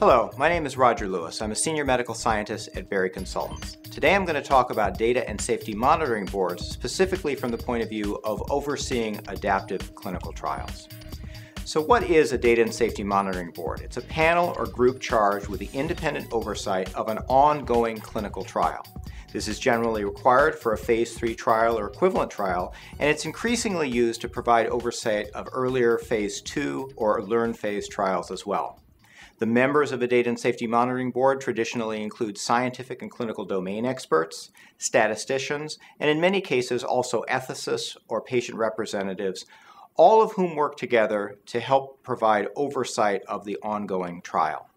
Hello, my name is Roger Lewis. I'm a senior medical scientist at Berry Consultants. Today I'm going to talk about data and safety monitoring boards, specifically from the point of view of overseeing adaptive clinical trials. So what is a data and safety monitoring board? It's a panel or group charged with the independent oversight of an ongoing clinical trial. This is generally required for a phase 3 trial or equivalent trial, and it's increasingly used to provide oversight of earlier phase 2 or learn phase trials as well. The members of a Data and Safety Monitoring Board traditionally include scientific and clinical domain experts, statisticians, and in many cases also ethicists or patient representatives, all of whom work together to help provide oversight of the ongoing trial.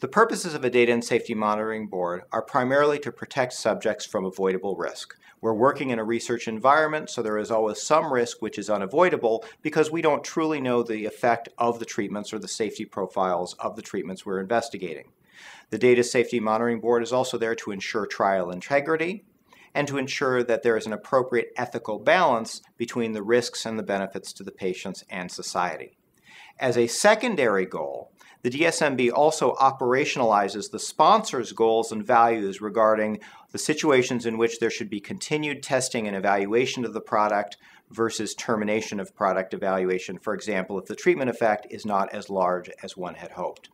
The purposes of a Data and Safety Monitoring Board are primarily to protect subjects from avoidable risk. We're working in a research environment, so there is always some risk which is unavoidable because we don't truly know the effect of the treatments or the safety profiles of the treatments we're investigating. The Data Safety Monitoring Board is also there to ensure trial integrity and to ensure that there is an appropriate ethical balance between the risks and the benefits to the patients and society. As a secondary goal, the DSMB also operationalizes the sponsor's goals and values regarding the situations in which there should be continued testing and evaluation of the product versus termination of product evaluation, for example, if the treatment effect is not as large as one had hoped.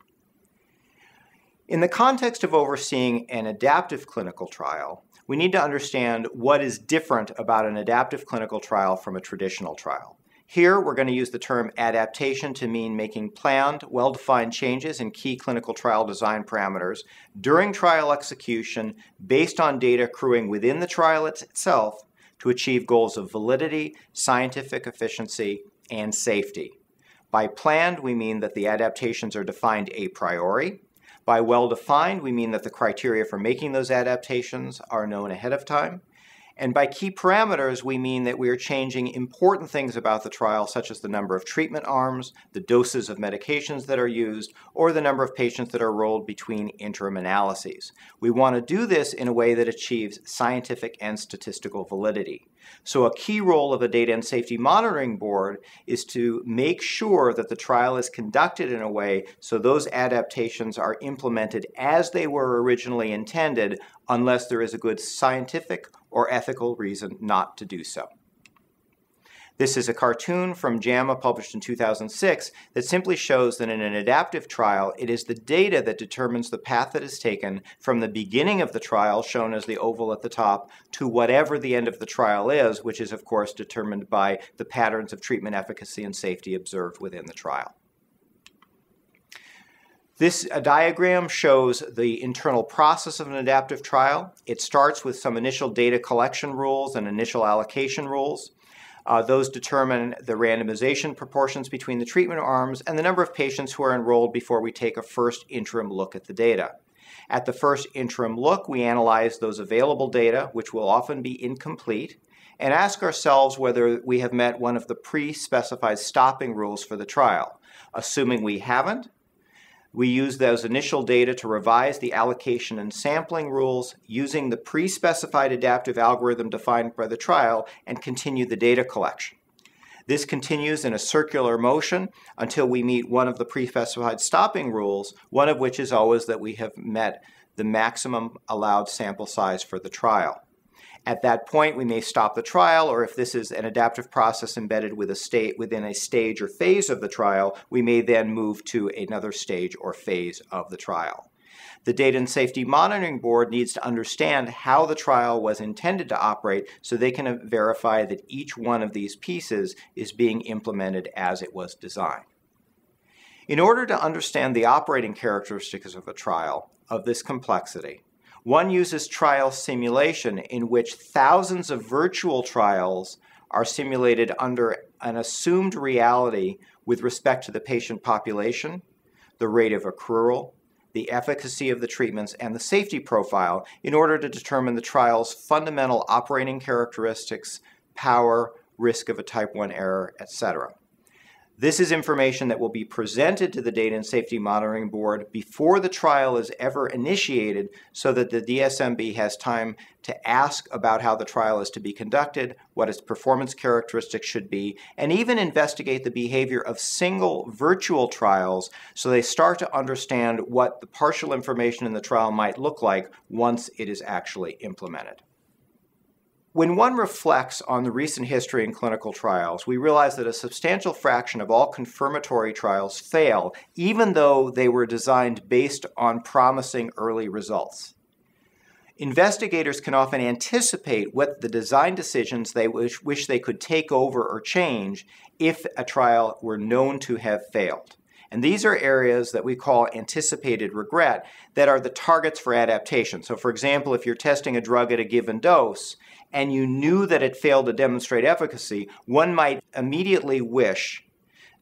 In the context of overseeing an adaptive clinical trial, we need to understand what is different about an adaptive clinical trial from a traditional trial. Here, we're going to use the term adaptation to mean making planned, well-defined changes in key clinical trial design parameters during trial execution based on data accruing within the trial itself to achieve goals of validity, scientific efficiency, and safety. By planned, we mean that the adaptations are defined a priori. By well-defined, we mean that the criteria for making those adaptations are known ahead of time. And by key parameters, we mean that we are changing important things about the trial, such as the number of treatment arms, the doses of medications that are used, or the number of patients that are rolled between interim analyses. We want to do this in a way that achieves scientific and statistical validity. So a key role of a Data and Safety Monitoring Board is to make sure that the trial is conducted in a way so those adaptations are implemented as they were originally intended unless there is a good scientific or ethical reason not to do so. This is a cartoon from JAMA published in 2006 that simply shows that in an adaptive trial, it is the data that determines the path that is taken from the beginning of the trial, shown as the oval at the top, to whatever the end of the trial is, which is, of course, determined by the patterns of treatment efficacy and safety observed within the trial. This uh, diagram shows the internal process of an adaptive trial. It starts with some initial data collection rules and initial allocation rules. Uh, those determine the randomization proportions between the treatment arms and the number of patients who are enrolled before we take a first interim look at the data. At the first interim look, we analyze those available data, which will often be incomplete, and ask ourselves whether we have met one of the pre-specified stopping rules for the trial. Assuming we haven't, we use those initial data to revise the allocation and sampling rules using the pre-specified adaptive algorithm defined by the trial and continue the data collection. This continues in a circular motion until we meet one of the pre-specified stopping rules, one of which is always that we have met the maximum allowed sample size for the trial. At that point, we may stop the trial, or if this is an adaptive process embedded with a state within a stage or phase of the trial, we may then move to another stage or phase of the trial. The Data and Safety Monitoring Board needs to understand how the trial was intended to operate so they can verify that each one of these pieces is being implemented as it was designed. In order to understand the operating characteristics of a trial of this complexity, one uses trial simulation in which thousands of virtual trials are simulated under an assumed reality with respect to the patient population, the rate of accrual, the efficacy of the treatments, and the safety profile in order to determine the trial's fundamental operating characteristics, power, risk of a type 1 error, etc. This is information that will be presented to the Data and Safety Monitoring Board before the trial is ever initiated so that the DSMB has time to ask about how the trial is to be conducted, what its performance characteristics should be, and even investigate the behavior of single virtual trials so they start to understand what the partial information in the trial might look like once it is actually implemented. When one reflects on the recent history in clinical trials, we realize that a substantial fraction of all confirmatory trials fail, even though they were designed based on promising early results. Investigators can often anticipate what the design decisions they wish, wish they could take over or change if a trial were known to have failed. And these are areas that we call anticipated regret that are the targets for adaptation. So, for example, if you're testing a drug at a given dose and you knew that it failed to demonstrate efficacy, one might immediately wish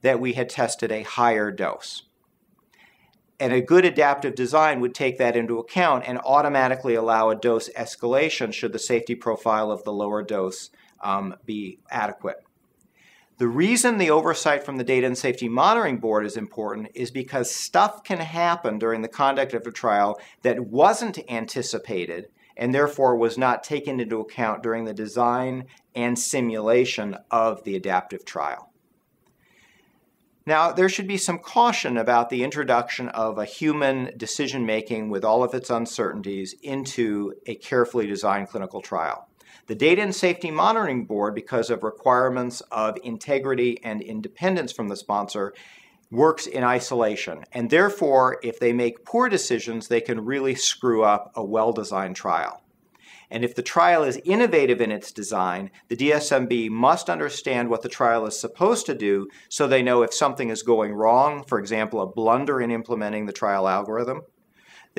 that we had tested a higher dose. And a good adaptive design would take that into account and automatically allow a dose escalation should the safety profile of the lower dose um, be adequate. The reason the oversight from the Data and Safety Monitoring Board is important is because stuff can happen during the conduct of a trial that wasn't anticipated and therefore was not taken into account during the design and simulation of the adaptive trial. Now, there should be some caution about the introduction of a human decision making with all of its uncertainties into a carefully designed clinical trial. The Data and Safety Monitoring Board, because of requirements of integrity and independence from the sponsor, works in isolation. And therefore, if they make poor decisions, they can really screw up a well designed trial. And if the trial is innovative in its design, the DSMB must understand what the trial is supposed to do so they know if something is going wrong, for example, a blunder in implementing the trial algorithm,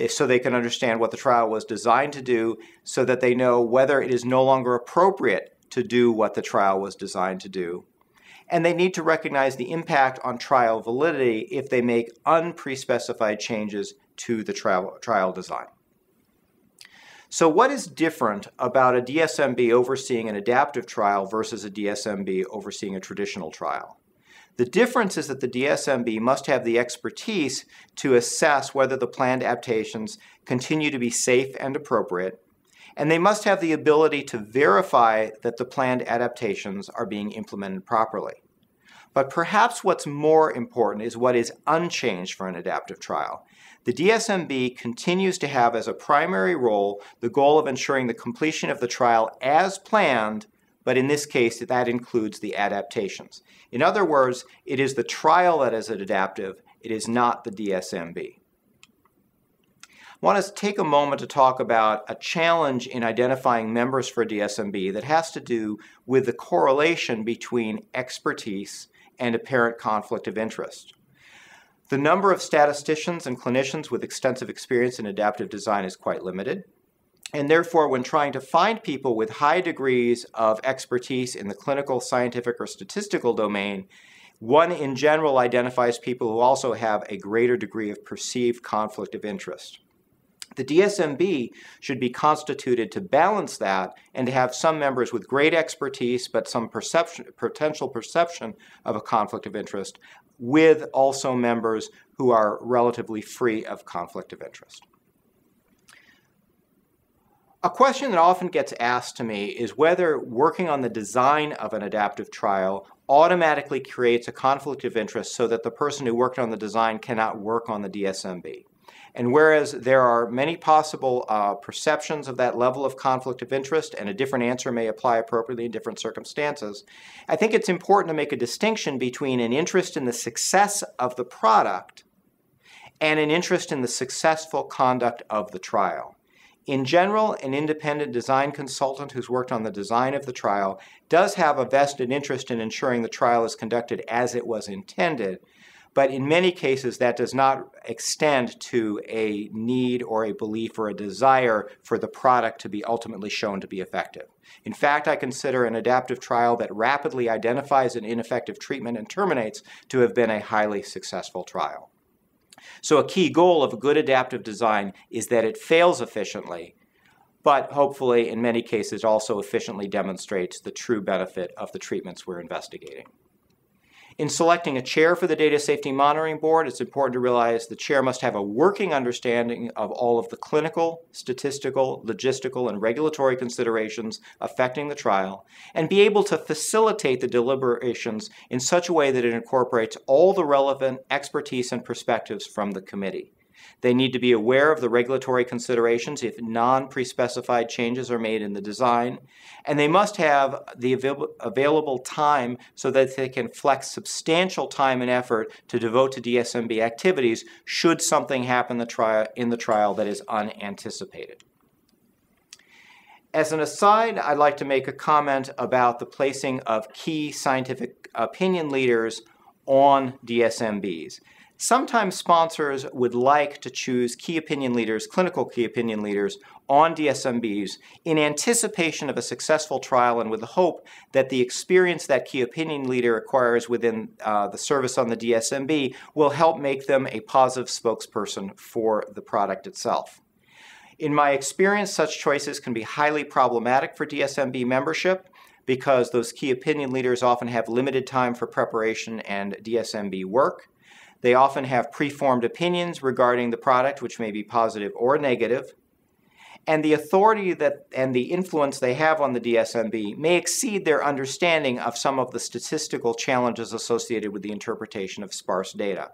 so they can understand what the trial was designed to do so that they know whether it is no longer appropriate to do what the trial was designed to do and they need to recognize the impact on trial validity if they make unprespecified changes to the trial, trial design. So, what is different about a DSMB overseeing an adaptive trial versus a DSMB overseeing a traditional trial? The difference is that the DSMB must have the expertise to assess whether the planned adaptations continue to be safe and appropriate, and they must have the ability to verify that the planned adaptations are being implemented properly. But perhaps what's more important is what is unchanged for an adaptive trial. The DSMB continues to have as a primary role the goal of ensuring the completion of the trial as planned, but in this case, that includes the adaptations. In other words, it is the trial that is adaptive, it is not the DSMB. Want to take a moment to talk about a challenge in identifying members for DSMB that has to do with the correlation between expertise and apparent conflict of interest. The number of statisticians and clinicians with extensive experience in adaptive design is quite limited. And therefore, when trying to find people with high degrees of expertise in the clinical, scientific, or statistical domain, one in general identifies people who also have a greater degree of perceived conflict of interest. The DSMB should be constituted to balance that and to have some members with great expertise but some perception, potential perception of a conflict of interest, with also members who are relatively free of conflict of interest. A question that often gets asked to me is whether working on the design of an adaptive trial automatically creates a conflict of interest so that the person who worked on the design cannot work on the DSMB. And whereas there are many possible uh, perceptions of that level of conflict of interest, and a different answer may apply appropriately in different circumstances, I think it's important to make a distinction between an interest in the success of the product and an interest in the successful conduct of the trial. In general, an independent design consultant who's worked on the design of the trial does have a vested interest in ensuring the trial is conducted as it was intended, but in many cases, that does not extend to a need or a belief or a desire for the product to be ultimately shown to be effective. In fact, I consider an adaptive trial that rapidly identifies an ineffective treatment and terminates to have been a highly successful trial. So, a key goal of a good adaptive design is that it fails efficiently, but hopefully, in many cases, also efficiently demonstrates the true benefit of the treatments we're investigating. In selecting a chair for the Data Safety Monitoring Board, it's important to realize the chair must have a working understanding of all of the clinical, statistical, logistical, and regulatory considerations affecting the trial, and be able to facilitate the deliberations in such a way that it incorporates all the relevant expertise and perspectives from the committee. They need to be aware of the regulatory considerations if non pre-specified changes are made in the design, and they must have the avail- available time so that they can flex substantial time and effort to devote to DSMB activities should something happen the in the trial that is unanticipated. As an aside, I'd like to make a comment about the placing of key scientific opinion leaders on DSMBs. Sometimes sponsors would like to choose key opinion leaders, clinical key opinion leaders, on DSMBs in anticipation of a successful trial and with the hope that the experience that key opinion leader acquires within uh, the service on the DSMB will help make them a positive spokesperson for the product itself. In my experience, such choices can be highly problematic for DSMB membership because those key opinion leaders often have limited time for preparation and DSMB work. They often have preformed opinions regarding the product, which may be positive or negative. And the authority that and the influence they have on the DSMB may exceed their understanding of some of the statistical challenges associated with the interpretation of sparse data.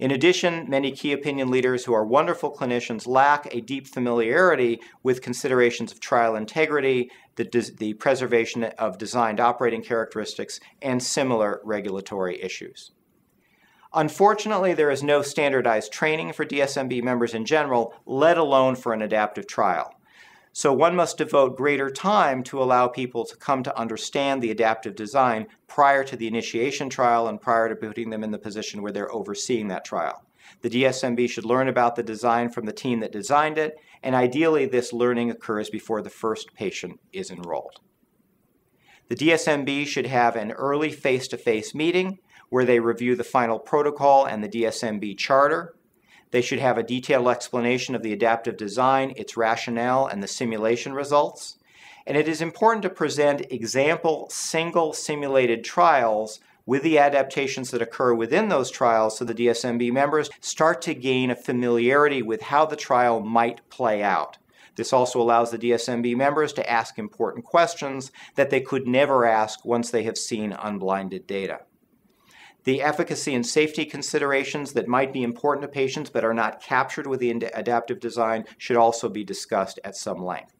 In addition, many key opinion leaders who are wonderful clinicians lack a deep familiarity with considerations of trial integrity, the, the preservation of designed operating characteristics, and similar regulatory issues. Unfortunately, there is no standardized training for DSMB members in general, let alone for an adaptive trial. So one must devote greater time to allow people to come to understand the adaptive design prior to the initiation trial and prior to putting them in the position where they're overseeing that trial. The DSMB should learn about the design from the team that designed it, and ideally this learning occurs before the first patient is enrolled. The DSMB should have an early face-to-face meeting where they review the final protocol and the DSMB charter. They should have a detailed explanation of the adaptive design, its rationale, and the simulation results. And it is important to present example single simulated trials with the adaptations that occur within those trials so the DSMB members start to gain a familiarity with how the trial might play out. This also allows the DSMB members to ask important questions that they could never ask once they have seen unblinded data. The efficacy and safety considerations that might be important to patients but are not captured with the adaptive design should also be discussed at some length.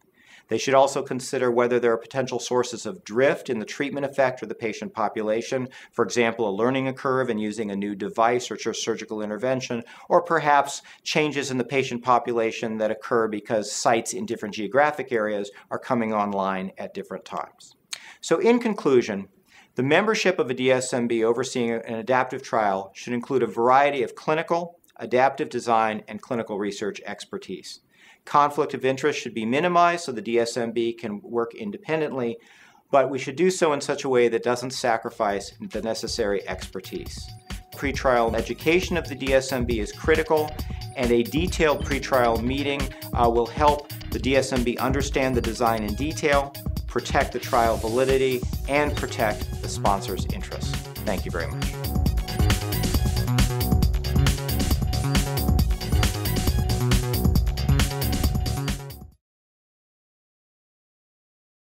They should also consider whether there are potential sources of drift in the treatment effect or the patient population, for example, a learning curve in using a new device or surgical intervention, or perhaps changes in the patient population that occur because sites in different geographic areas are coming online at different times. So in conclusion, the membership of a DSMB overseeing an adaptive trial should include a variety of clinical, adaptive design, and clinical research expertise. Conflict of interest should be minimized so the DSMB can work independently, but we should do so in such a way that doesn't sacrifice the necessary expertise. Pretrial education of the DSMB is critical, and a detailed pretrial meeting uh, will help the DSMB understand the design in detail, protect the trial validity, and protect the sponsor's interests. Thank you very much.